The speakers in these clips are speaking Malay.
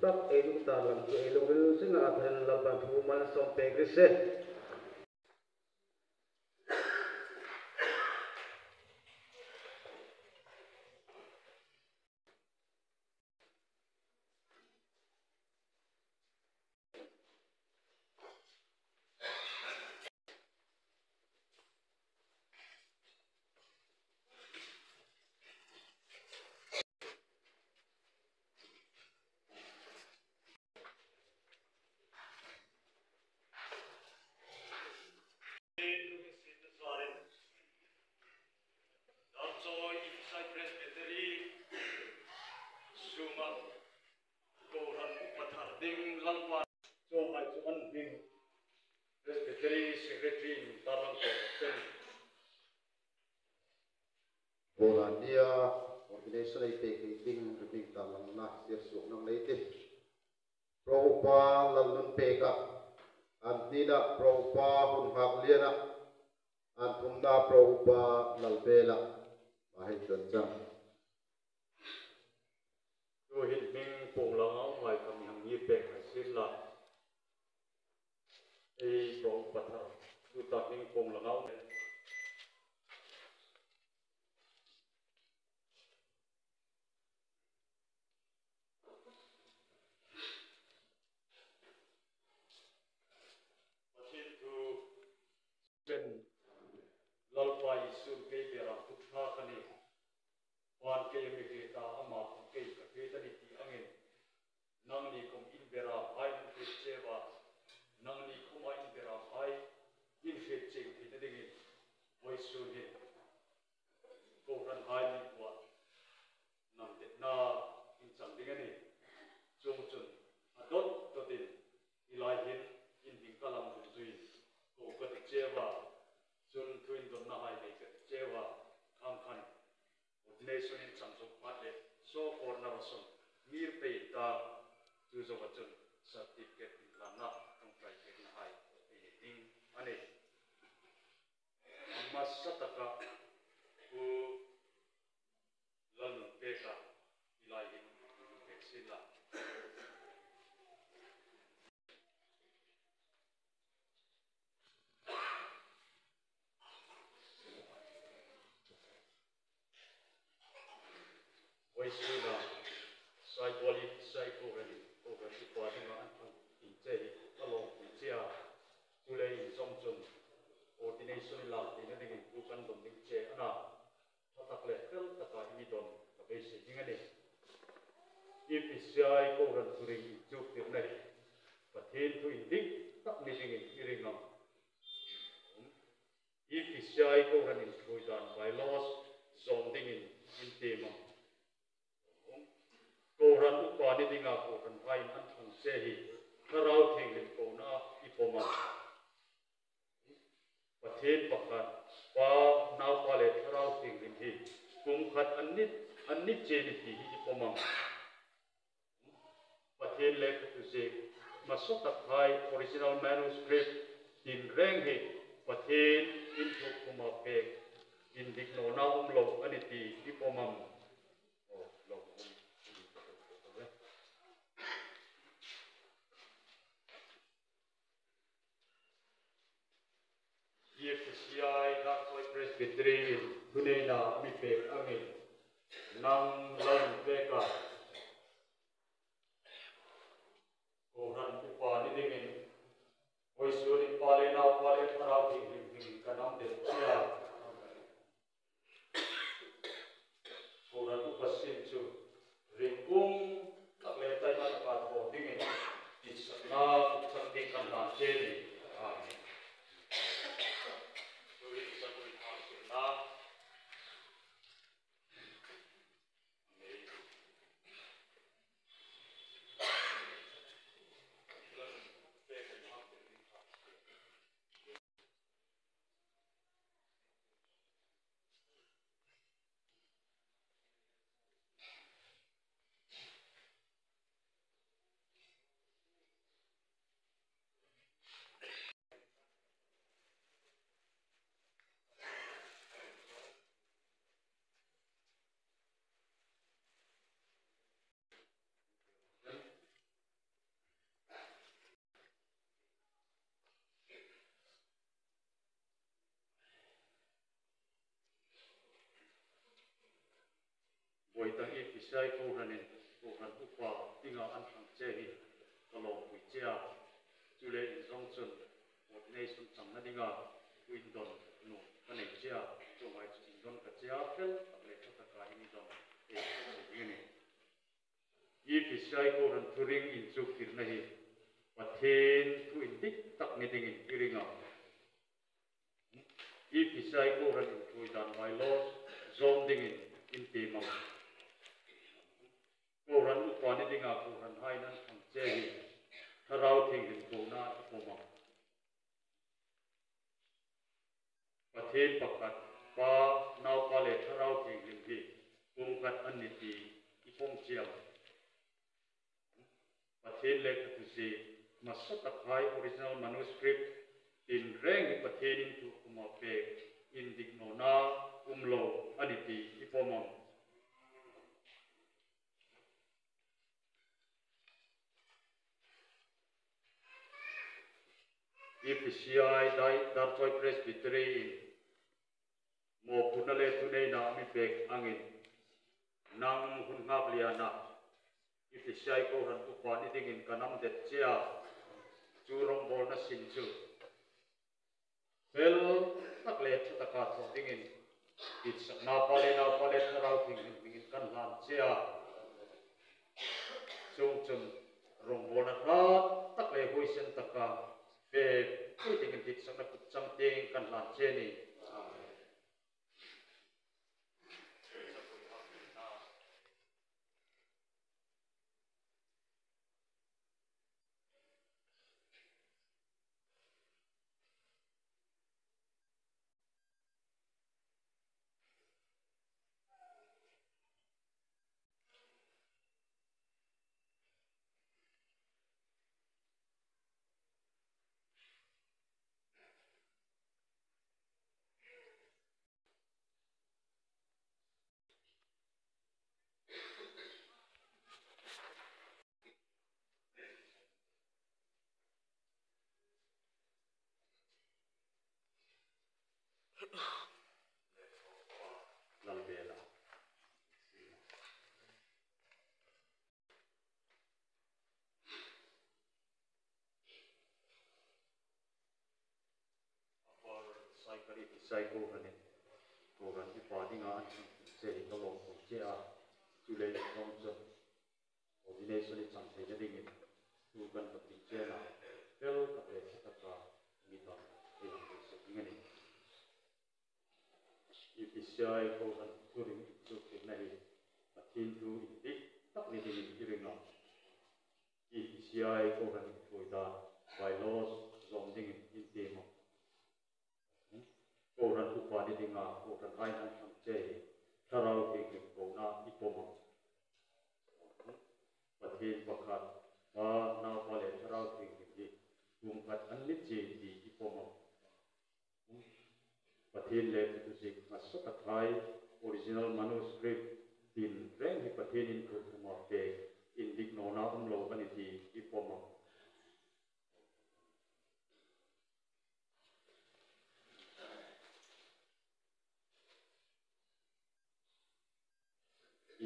tak eluk talam eluk eluk sing apan lalban tu mal som pegrise Bolania organization ai pek meeting meeting ta lang na siya suok nang leite. Propa lang nun peka. At nila propa hun hagliana. At kung na propa lalbela. Mahit dyan dyan. Tôi hiện mình cùng là ngõ ngoài thầm hằng như bệnh hay xin lạc Sai koveni, koveni kuadinga antang injei, along injea, tule in in cô ran u pa ni dinga ko ran vai an thang se hi kharau theng len ko na i poma pathen pakhat pa nau pa le kharau theng len hi kum khat an nit an nit che ni ti hi poma pathen le tu se masok tak hai original manuscript in reng hi pathen in thuk kuma pe in dik no na um lo ani ti i poma Jai Dakwai Presbyterian Gunena Mipek Amin Nam pisai ko ranin ko ran upa tinga an thang che hi kalong pui chia chule in zong chun ordination chang na dinga win don nu kane chia chu mai chu in don ka chia fel le thata ka ini don e se ni i pisai ko ran turing in chu kir na hi pathen thu in dik tak ni ding in kiringa i pisai ko ran in thui dan by laws zom ding in in ko ran u kwa ni dinga hai nan thang che hi tharau thing in ko na ko mang pathen pakat pa nau pa le tharau thing in hi kum kat an ni ti i pong chiam pathen le ka tu si masata khai original manuscript in EPCI dai Darchoi Presbytery mo punale tunei na mi pek angin nang hun ngap liana EPCI ko ran tu pa ni dingin kanam det chia churong bol na sin chu fel tak le ta ka tho dingin it sak na pa le na pa le tharau thing dingin kan lam chia chung chung rong bol na tha tak le hui sen taka về quy kuitenkin dit sanna kutsam teen kan lan cheni 那说话了。再，我去法定啊，这里个劳动啊，就来这种事。我今天的长争取那个名，我不提，了。जय हो गुरु जो कि नहीं पतिन हु इति तक निधि इरिंग नॉट कि जय हो गन थोड़ा वाई लॉस जोंडिंग इन देमो को रन उपाधि दिंगा को रन हाई नन हम जय थराव के के कोना इपोमो पतिन बखा आ ना वाले थराव के के कुम कत अन्नित जे इपोमो pathin le tu si masuk athai original manuscript tin reng hi pathin in ku kuma pe in dik no na um lo ani ti ipoma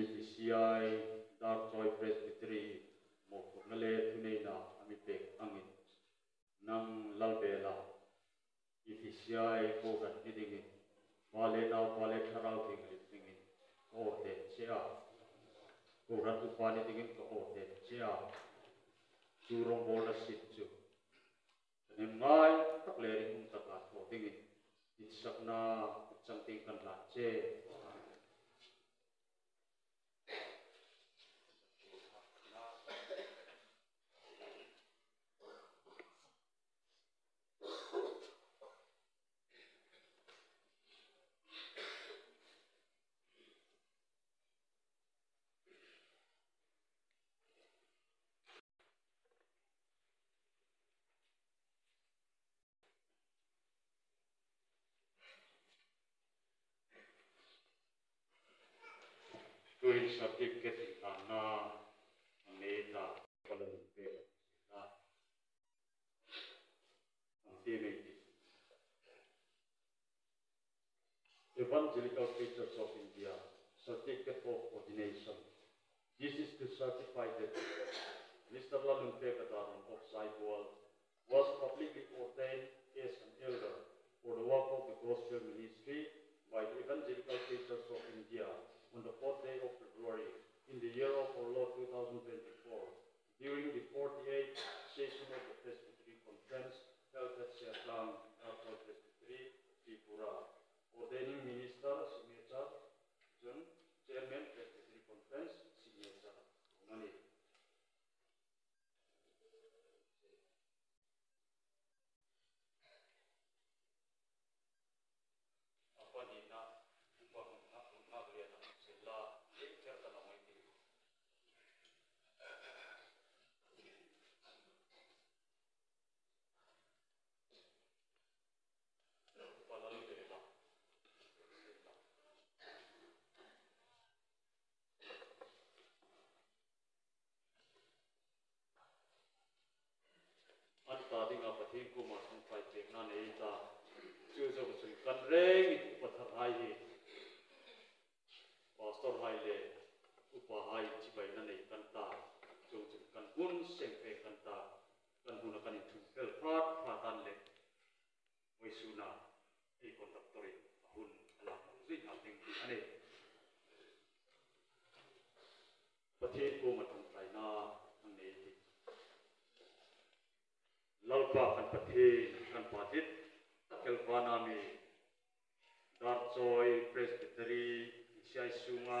EPCI Dark Joy Presbytery mo kurnale tunei na ami pe angin nang lalbela ifisiai ko gan ki dingi male na male tharau thing li dingi ko te chea ko ratu pani dingi ko te chea chu rong bol la sit chu ni mai tak le ri hum ta ka tho dingi in sakna chang te kan la che. Tuin certificate na neta palan pe na tini Evangelical Preachers of India Certificate of Ordination This is to certify that Mr. Lalunpe Kataran of Saibwal was publicly ordained as an elder for the work of the gospel ministry by the Evangelical Churches of 있 다. 그래서 무슨 간랭이 우파타하이 마스터 하이레 우파하이 집안에 간 다. 좀 간군 생패 간 다. 간군 간이 두 fel 파트 파탄레 모이수나 이 컨덕터리 군 알아 무슨 하팅 안에 버티 고마통 타이나 안에 랄파 간 버티 kelwana mi dar choi presbytery siai sunga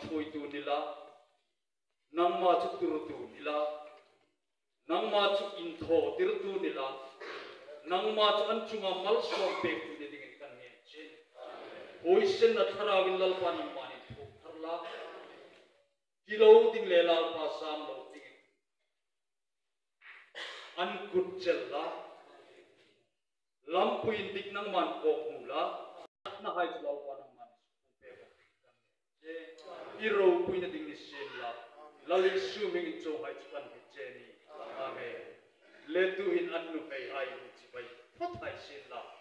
thui tu ni la nang ma chu tur tu ni la nang ma chu in tho tir tu ni la nang ma chu an chunga mal so pe tu ni ding kan ne chen hoi sen na thara win lal pa ni ma ni thu thar la ki lo ding le la pa sam lo ding an kut chel la lam puin dik nang man ko mu la na hai chu iro puina ding ni sen la lalin su ming in cho hai chuan hi che ni amen le tu hin an nu kai hai chi bai phot hai sen la